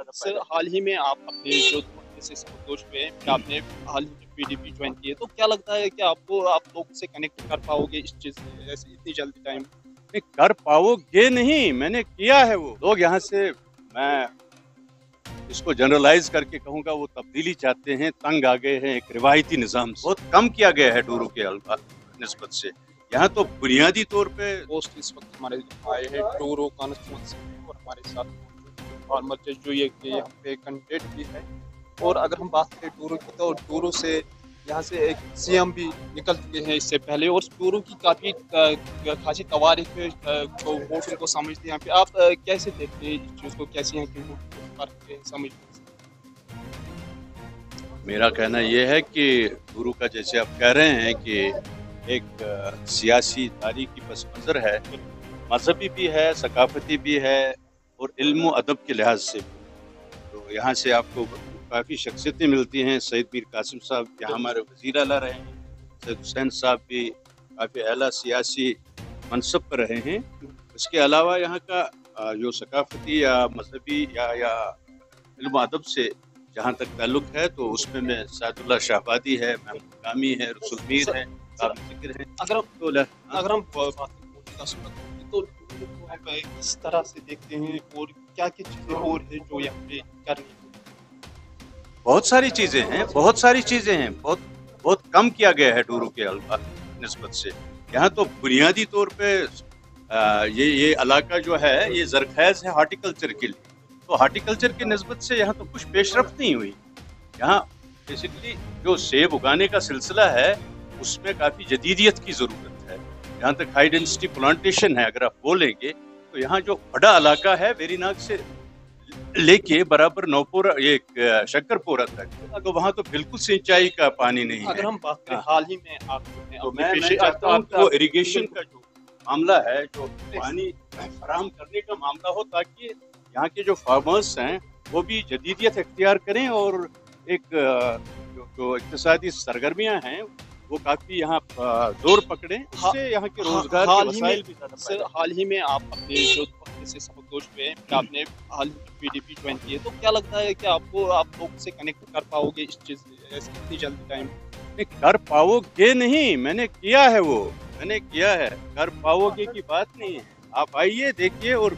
ज़्यादा सर हाल ही में आप अपने जो से हैं कि आपने हाल ही में पीडीपी ज्वाइन की है तो क्या लगता है कि आपको आप लोग से कनेक्ट कर पाओगे इस चीज़ से ऐसे इतनी जल्दी टाइम नहीं कर पाओगे नहीं मैंने किया है वो। लोग यहाँ से मैं इसको जनरलाइज करके कहूँगा वो तब्दीली चाहते हैं तंग आ गए हैं एक रिवायती निज़ाम बहुत कम किया गया है डूरू के अल्फ़ा नस्बत से। यहाँ तो बुनियादी तौर पे पोस्ट इस वक्त हमारे आए हैं टूरो कॉन्स्टिट्यूंसी में और हमारे साथ फार्मर जज जो ये यहाँ पे कैंडिडेट भी है। और अगर हम बात करें टूरो की तो टूरो से यहाँ से एक सीएम भी निकल चुके हैं इससे पहले। और टूरो की काफ़ी खासी तवारीख है, अ, वोट उनको समझते हैं यहाँ पे। आप कैसे देखते हैं इस चीज़ को? कैसे यहाँ के वोट करते हैं समझते हैं? मेरा कहना यह है कि गुरु का जैसे आप कह रहे हैं कि एक सियासी सियासी की पस मंज़र है। मजहबी भी है सकाफती भी है और इल्म अदब के लिहाज से। तो यहाँ से आपको काफ़ी शख्सियतें मिलती हैं। सईद मीर कासिम साहब यहाँ हमारे वज़ीर अला रहे हैं। सैद हुसैन साहब भी काफ़ी अला सियासी मनसब पर रहे हैं। इसके अलावा यहाँ का जो सकाफती या मजहबी या या इल्म अदब से जहाँ तक ताल्लुक है तो उसमें मैं सादुल्ला शाहबादी है महमूद कामी है रसुल मीर है काबिल ज़िक्र है। अगर हम तो अगर हम तो लोगों को किस तरह से देखते हैं और क्या क्या चीज़ें और है जो यहाँ पे करनी बहुत सारी चीज़ें हैं बहुत सारी चीज़ें हैं बहुत बहुत कम किया गया है डूरू के नस्बत से। यहाँ तो बुनियादी तौर पे आ, ये ये इलाका जो है ये जरखैज है हार्टिकल्चर के लिए। तो हार्टिकल्चर की नस्बत से यहाँ तो कुछ पेशरफ नहीं हुई। यहाँ बेसिकली जो सेब उगाने का सिलसिला है उसमें काफ़ी जदीदियत की ज़रूरत है यहाँ तक हाई डेंसिटी प्लांटेशन है अगर आप बोलेंगे तो यहाँ जो बड़ा इलाका है वेरीनाग से लेके बराबर नौपुरा ये अ, शक्करपुरा तक तो वहाँ तो बिल्कुल सिंचाई का पानी नहीं अगर है हम बात करें हाँ। हाल ही में आप तो मैं, मैं चाहता हूँ आप- कि वो आप- इरिगेशन का जो मामला है जो पानी फराम करने का मामला हो ताकि यहाँ के जो फार्मर्स हैं वो भी जदीदियत इख्तियार करें और एक जो, जो इकतसादी सरगर्मियाँ हैं वो काफ़ी यहाँ ज़ोर पकड़े। इससे यहाँ के हाँ, रोज़गार हाल ही में- सर हाल ही में आप अपने जो से संतोष हुए हैं आपने हाल ही में पीडीपी ज्वाइन की है तो क्या लगता है कि आपको आप लोग से कनेक्ट कर पाओगे इस चीज़ इतनी जल्दी टाइम कर पाओगे नहीं मैंने किया है वो मैंने किया है। कर पाओगे की बात नहीं है। आप आइए देखिए और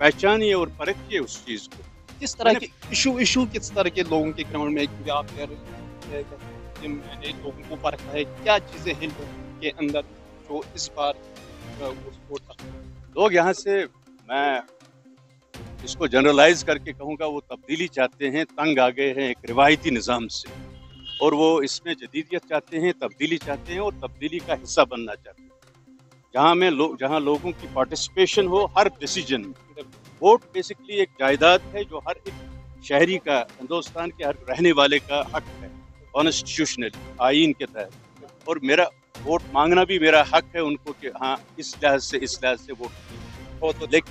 पहचानिए और परखिए उस चीज़ को। किस तरह के इशू इशू किस तरह के लोगों के ग्राउंड में आप कह रहे हैं कि मैंने लोगों को परखा है, क्या चीज़ें हैं लोगों के अंदर जो इस बार करते लोग यहाँ से, मैं इसको जनरलाइज करके कहूँगा, वो तब्दीली चाहते हैं, तंग आ गए हैं एक रिवायती निज़ाम से। और वो इसमें जदीदियत चाहते हैं, तब्दीली चाहते हैं और तब्दीली का हिस्सा बनना चाहते हैं। जहाँ में लोग जहाँ लोगों की पार्टिसिपेशन हो, हर डिसीज़न में। वोट बेसिकली एक जायदाद है जो हर एक शहरी का, हिंदुस्तान के हर रहने वाले का हक है। कॉन्स्टिट्यूशनली आइन के तहत। और मेरा वोट मांगना भी मेरा हक है उनको कि हाँ इस लिहाज से, इस लिहाज से वोट। हो तो लेकिन